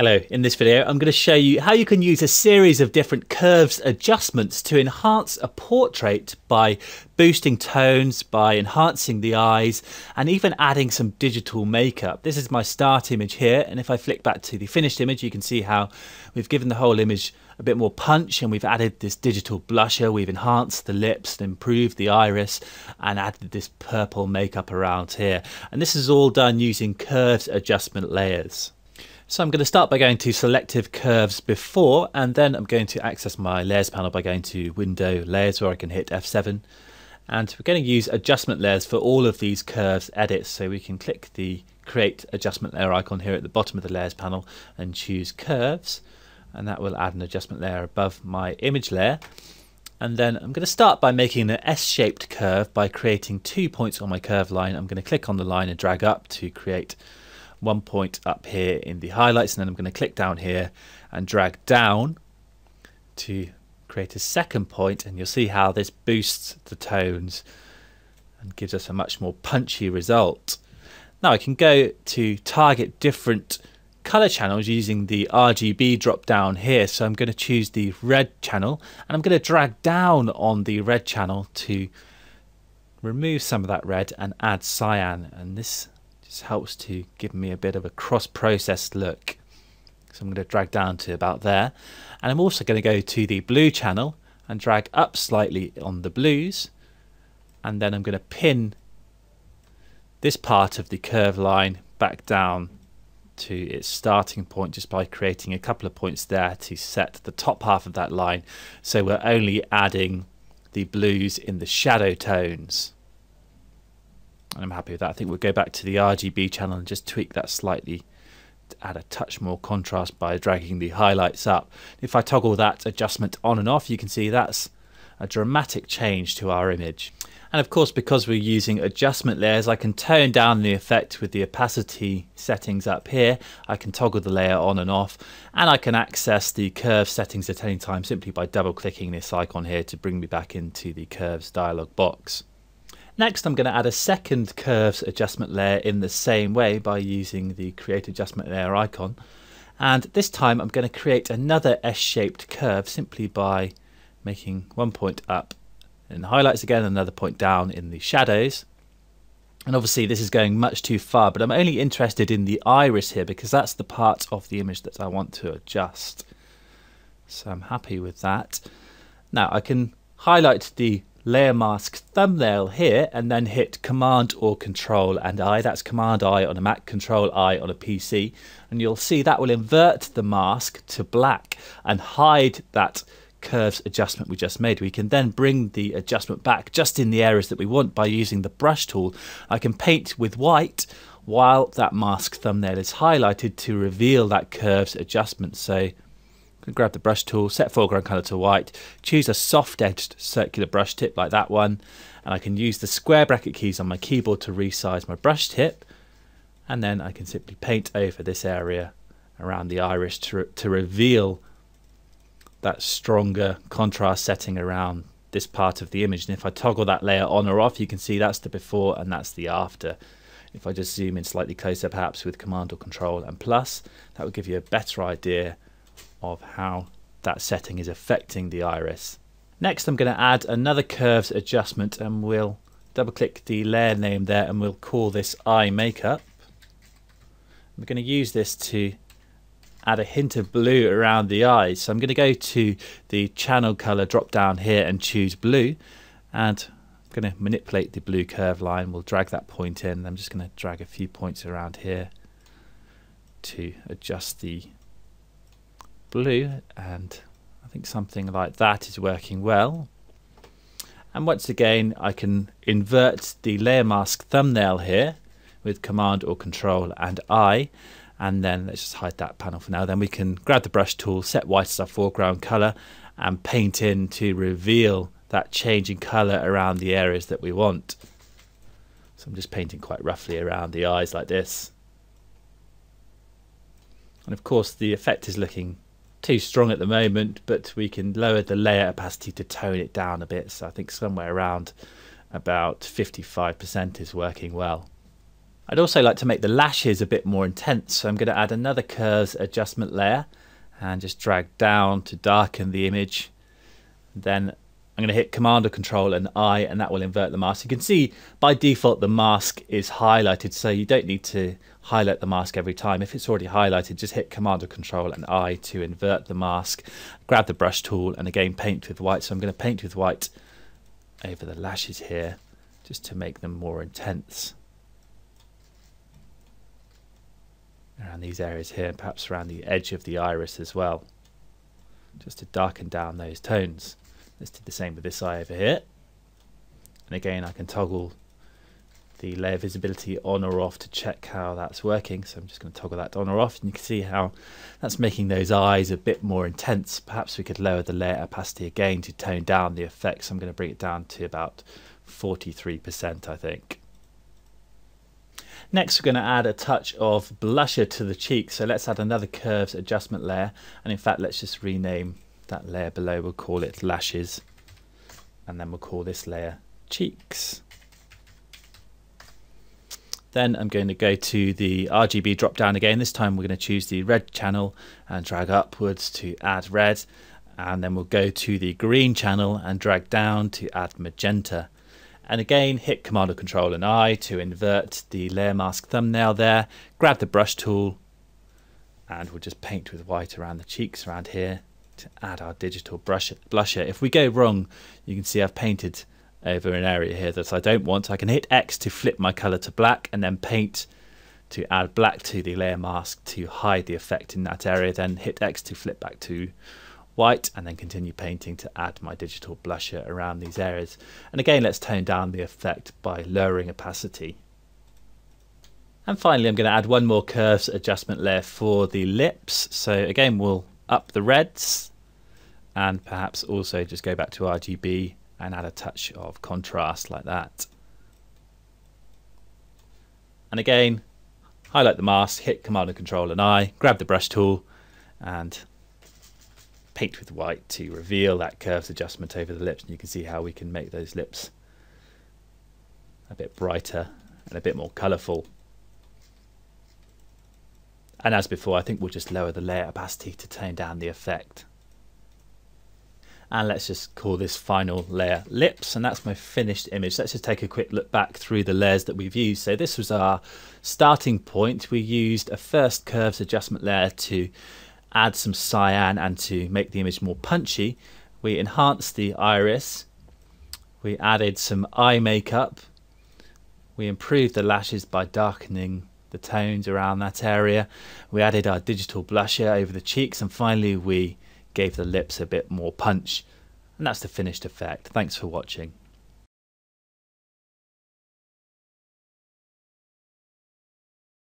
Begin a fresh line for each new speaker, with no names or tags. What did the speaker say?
Hello, in this video I'm going to show you how you can use a series of different curves adjustments to enhance a portrait by boosting tones, by enhancing the eyes and even adding some digital makeup. This is my start image here and if I flick back to the finished image you can see how we've given the whole image a bit more punch and we've added this digital blusher, we've enhanced the lips, improved the iris and added this purple makeup around here. And this is all done using curves adjustment layers. So I'm going to start by going to selective curves before and then I'm going to access my layers panel by going to window layers where I can hit F7 and we're going to use adjustment layers for all of these curves edits. So we can click the create adjustment layer icon here at the bottom of the layers panel and choose curves. And that will add an adjustment layer above my image layer. And then I'm going to start by making an S-shaped curve by creating two points on my curve line. I'm going to click on the line and drag up to create one point up here in the highlights and then I'm going to click down here and drag down to create a second point and you'll see how this boosts the tones and gives us a much more punchy result. Now I can go to target different color channels using the RGB drop down here so I'm going to choose the red channel and I'm going to drag down on the red channel to remove some of that red and add cyan and this just helps to give me a bit of a cross-processed look. So I'm going to drag down to about there. And I'm also going to go to the blue channel and drag up slightly on the blues. And then I'm going to pin this part of the curve line back down to its starting point just by creating a couple of points there to set the top half of that line. So we're only adding the blues in the shadow tones. I'm happy with that. I think we'll go back to the RGB channel and just tweak that slightly to add a touch more contrast by dragging the highlights up. If I toggle that adjustment on and off, you can see that's a dramatic change to our image. And of course, because we're using adjustment layers, I can tone down the effect with the opacity settings up here. I can toggle the layer on and off, and I can access the curve settings at any time simply by double clicking this icon here to bring me back into the curves dialog box. Next I'm going to add a second curves adjustment layer in the same way by using the create adjustment layer icon. And this time I'm going to create another S-shaped curve simply by making one point up in the highlights again another point down in the shadows. And obviously this is going much too far but I'm only interested in the iris here because that's the part of the image that I want to adjust. So I'm happy with that. Now I can highlight the layer mask thumbnail here and then hit command or control and I. That's command I on a Mac control I on a PC and you'll see that will invert the mask to black and hide that curves adjustment we just made. We can then bring the adjustment back just in the areas that we want by using the brush tool. I can paint with white while that mask thumbnail is highlighted to reveal that curves adjustment. So can grab the brush tool, set foreground color to white, choose a soft edged circular brush tip like that one, and I can use the square bracket keys on my keyboard to resize my brush tip, and then I can simply paint over this area around the iris to, to reveal that stronger contrast setting around this part of the image. And if I toggle that layer on or off, you can see that's the before and that's the after. If I just zoom in slightly closer, perhaps with Command or Control and plus, that will give you a better idea of how that setting is affecting the iris. Next I'm going to add another curves adjustment and we'll double click the layer name there and we'll call this eye makeup. I'm going to use this to add a hint of blue around the eyes. So I'm going to go to the channel color drop down here and choose blue and I'm going to manipulate the blue curve line. We'll drag that point in. I'm just going to drag a few points around here to adjust the blue and I think something like that is working well. And once again, I can invert the layer mask thumbnail here with Command or Control and I. And then let's just hide that panel for now. Then we can grab the brush tool, set white as our foreground color and paint in to reveal that change in color around the areas that we want. So I'm just painting quite roughly around the eyes like this. And of course the effect is looking too strong at the moment, but we can lower the layer opacity to tone it down a bit. So I think somewhere around about 55% is working well. I'd also like to make the lashes a bit more intense, so I'm going to add another curves adjustment layer and just drag down to darken the image. Then I'm going to hit Command or Control and I and that will invert the mask. You can see by default the mask is highlighted so you don't need to highlight the mask every time. If it's already highlighted just hit Command or Control and I to invert the mask. Grab the brush tool and again paint with white. So I'm going to paint with white over the lashes here just to make them more intense. Around these areas here, perhaps around the edge of the iris as well, just to darken down those tones. Let's do the same with this eye over here. And again, I can toggle the layer visibility on or off to check how that's working. So I'm just going to toggle that on or off and you can see how that's making those eyes a bit more intense. Perhaps we could lower the layer opacity again to tone down the effect. So I'm going to bring it down to about 43% I think. Next we're going to add a touch of blusher to the cheek. So let's add another curves adjustment layer and in fact let's just rename that layer below. We'll call it lashes and then we'll call this layer cheeks. Then I'm going to go to the RGB drop down again. This time we're going to choose the red channel and drag upwards to add red. And then we'll go to the green channel and drag down to add magenta. And again, hit Command or Control and I to invert the layer mask thumbnail there. Grab the brush tool and we'll just paint with white around the cheeks around here add our digital brush blusher. If we go wrong, you can see I've painted over an area here that I don't want. I can hit X to flip my color to black and then paint to add black to the layer mask to hide the effect in that area. Then hit X to flip back to white and then continue painting to add my digital blusher around these areas. And again, let's tone down the effect by lowering opacity. And finally, I'm going to add one more curves adjustment layer for the lips. So again, we'll up the reds and perhaps also just go back to RGB and add a touch of contrast like that. And again, highlight the mask, hit Command and Control and I, grab the brush tool and paint with white to reveal that curves adjustment over the lips. And you can see how we can make those lips a bit brighter and a bit more colourful. And as before, I think we'll just lower the layer opacity to tone down the effect and let's just call this final layer lips and that's my finished image. Let's just take a quick look back through the layers that we've used. So this was our starting point. We used a first curves adjustment layer to add some cyan and to make the image more punchy. We enhanced the iris. We added some eye makeup. We improved the lashes by darkening the tones around that area. We added our digital blusher over the cheeks and finally we gave the lips a bit more punch. And that's the finished effect. Thanks for watching.